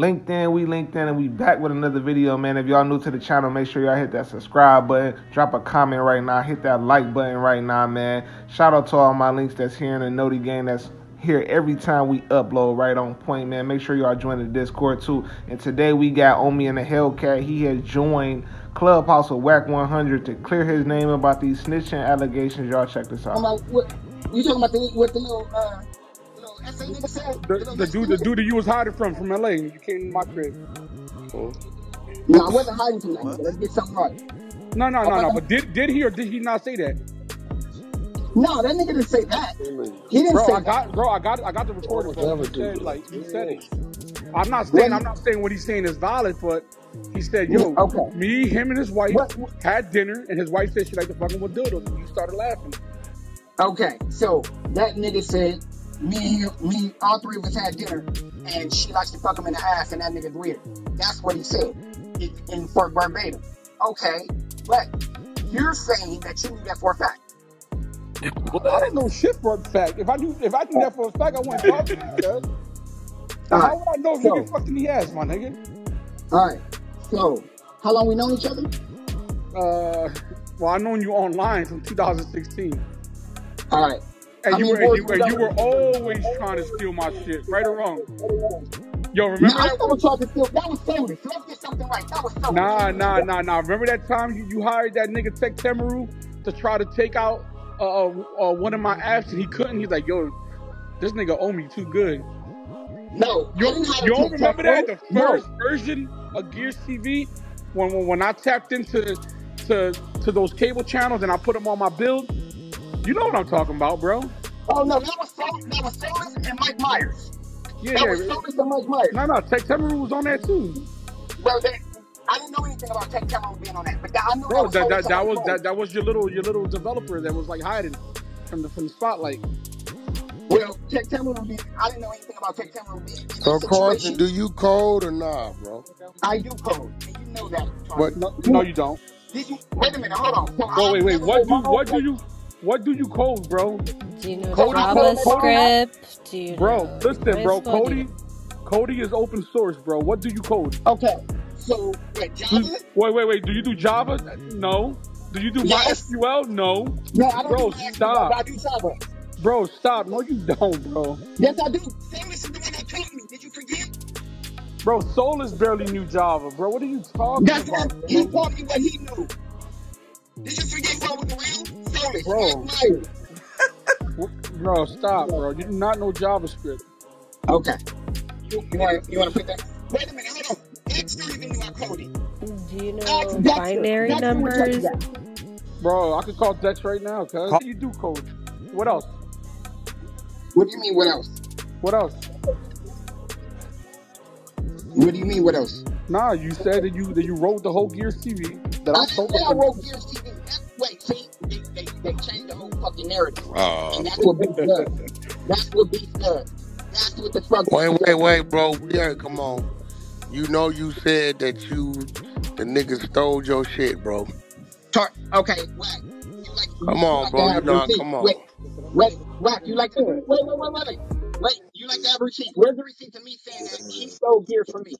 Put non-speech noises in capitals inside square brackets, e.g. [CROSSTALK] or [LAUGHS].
LinkedIn, we LinkedIn, and we back with another video, man. If y'all new to the channel, make sure y'all hit that subscribe button, drop a comment right now, hit that like button right now, man. Shout out to all my links that's here in the Noti game that's here every time we upload right on point, man. Make sure y'all join the Discord too. And today we got Omi in a Hellcat. He has joined Clubhouse with Wack 100 to clear his name about these snitching allegations. Y'all check this out. What, you talking about the, what the little, uh, the, the dude, the dude that you was hiding from from LA, you came in my crib. Oh. No, I wasn't hiding from that. Let's get something right. No, no, no, no. But did did he or did he not say that? No, that nigga didn't say that. He didn't bro, say I got, that. Bro, I got, I got the recording. He said, like, he said it. I'm not saying, I'm not saying what he's saying is valid, but he said, "Yo, okay. me, him, and his wife what? had dinner, and his wife said she liked to fucking with dildos." And he started laughing. Okay, so that nigga said me, me, all three of us had dinner, and she likes to fuck him in the ass, and that nigga's weird. That's what he said in, in for verbatim. Okay, but you're saying that you knew that for a fact. Well, I didn't know shit for a fact. If I knew, if I knew that for a fact, I wouldn't talk to you. Right. How would I know if so, you can fuck in the ass, my nigga? All right. So, how long we known each other? Uh, well, I known you online from 2016. All right. And you, were, and you, and you were always trying to steal my shit, right or wrong? Yo, remember nah, that? I was trying to steal. That was Solis. Let's get something right. That was Solis. Nah, nah, nah, nah. Remember that time you, you hired that nigga Tech Temaru to try to take out uh, uh, uh, one of my apps and he couldn't? He's like, yo, this nigga owe me too good. No, you, you don't remember that? The first no. version of Gears TV, when, when when I tapped into to to those cable channels and I put them on my build, you know what I'm talking about, bro. Oh no, that was Solis, that was Solis and Mike Myers. Yeah, that yeah. was Solis and Mike Myers. No, no, Tech Temaru was on that too. Well, they, I didn't know anything about Tech Temaru being on that, but that, I knew bro, that was that, that, that was that, that was your little your little developer that was like hiding from the from the spotlight. Well, Tech Temaru being, I didn't know anything about Tech Temaru being. So, Carson, do you code or not, bro? I do code, and you know that. What? No, no, you don't. Did you? Wait a minute, hold on. So oh, wait, wait. What do what do you? What do you code, bro? Do you know Kodi, JavaScript? Do you bro, know? listen, bro. Kodi, Kodi is open source, bro. What do you code? Okay, so wait, Java. Wait, wait, wait. Do you do Java? No. Do you do yes. MySQL? No. No, I don't. Bro, do stop. I do Java. Bro, stop. No, you don't, bro. Yes, I do. Solis is the one that taught me. Did you forget? Bro, Solis barely knew Java, bro. What are you talking That's about? What, he taught me what he knew. Did you forget bro. [LAUGHS] bro, stop, bro. You do not know JavaScript. Okay. You, you want you want to put that? Wait a minute, hold on. Dexter even knew I coded. Do you know binary Dexter numbers? Bro, I could call Dex right now, cuz. You do code. What else? What do you mean, what else? What else? What do you mean, what else? Nah, you said that you that you wrote the whole Gears TV. That I, I told I wrote Gears TV. They, changed the whole fucking narrative. Uh, and that's what beef does. That's what beef does. That's what the fuck. Wait, wait, wait, bro. Yeah, come on. You know you said that you the nigga stole your shit, bro. Tar- okay, wait. Like, come on, like bro. You know, come on. Wait, wait, wait. You like to wait, wait, wait, wait, wait. Wait, you like to have receipt? Where's the receipt to me saying that he stole gear from me?